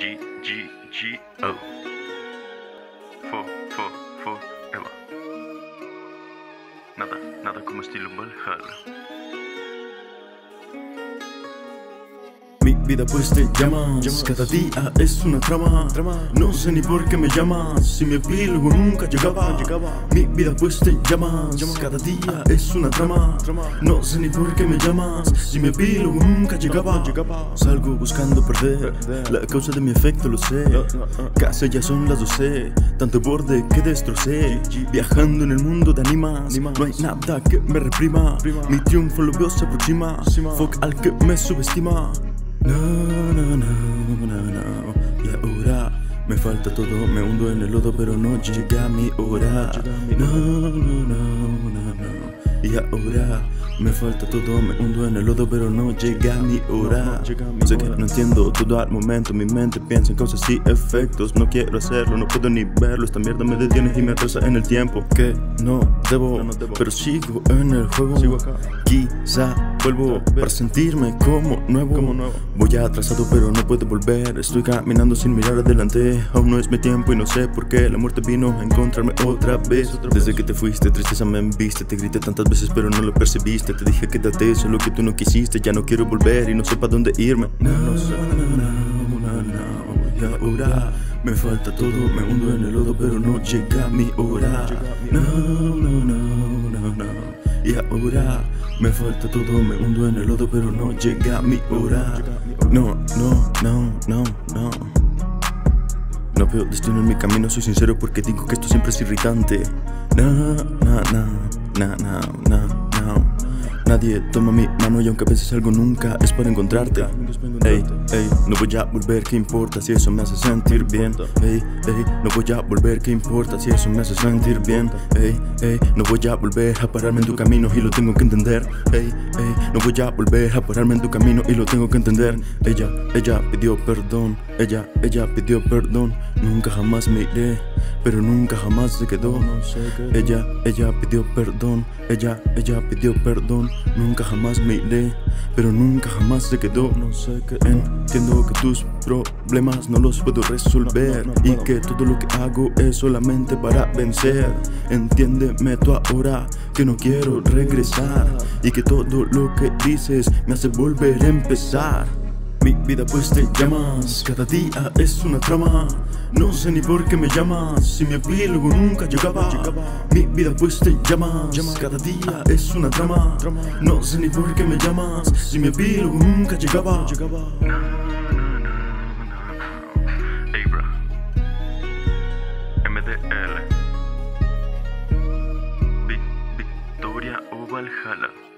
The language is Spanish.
G, G, G, O. Fo, fo, fo, Eva. Nada, nada como estilo Valhalla. Vida pues te llamas, cada día es una trama. No sé ni por qué me llamas, si mi epílogo nunca llegaba. Mi vida pues te llamas, cada día es una trama. No sé ni por qué me llamas, si mi epílogo nunca llegaba. Salgo buscando perder, la causa de mi efecto lo sé. Casi ya son las 12, tanto borde que destrocé. Viajando en el mundo de animas, no hay nada que me reprima. Mi triunfo lo veo se aproxima, fuck al que me subestima. No, no, no, no, no. Y ahora me falta todo, me hundo en el lodo, pero no llega mi hora. No, no, no, no, no. Y ahora me falta todo, me hundo en el lodo, pero no llega mi hora. Sé que no entiendo todo al momento, mi mente piensa en cosas y efectos. No quiero hacerlo, no puedo ni verlo. Esta mierda me detiene y me atrasa en el tiempo. Que no debo, pero sigo en el juego. Quizá vuelvo para sentirme como nuevo. Voy atrasado, pero no puedo volver. Estoy caminando sin mirar adelante. Aún no es mi tiempo y no sé por qué. La muerte vino a encontrarme otra vez. Desde que te fuiste, tristeza me enviste. Te grité tantas veces, pero no lo percibiste. Te dije quédate, solo que tú no quisiste. Ya no quiero volver y no sé para dónde irme. No, no, no, no, no. Y ahora me falta todo. Me hundo en el lodo, pero no llega mi hora. No, no, no, no, no. Y ahora me falta todo, me hundo en el lodo, pero no llega mi hora. No, no, no, no, no. No veo destino en mi camino, soy sincero porque digo que esto siempre es irritante. No, no, no, no, no, no. Nadie toma mi mano y aunque a veces algo nunca es para encontrarte. Ey, ey, no voy a volver, ¿qué importa si eso me hace sentir bien? Ey, ey, no voy a volver, ¿qué importa si eso me hace sentir bien? Ey, ey, no voy a volver a pararme en tu camino y lo tengo que entender. Ey, ey, no voy a volver a pararme en tu camino y lo tengo que entender. Ella, ella pidió perdón, ella, ella pidió perdón. Nunca jamás me iré, pero nunca jamás se quedó. Ella, ella pidió perdón, ella, ella pidió perdón. Nunca jamás me iré, pero nunca jamás se quedó. No sé qué entiendo que tus problemas no los puedo resolver y que todo lo que hago es solamente para vencer. Entiéndeme tú ahora que no quiero regresar y que todo lo que dices me hace volver a empezar. Vida pues te llamas, cada día es una trama. No sé ni por qué me llamas, si mi epílogo nunca llegaba. Mi vida pues te llamas, cada día es una trama. No sé ni por qué me llamas, si mi epílogo nunca llegaba. Victoria o Valhalla.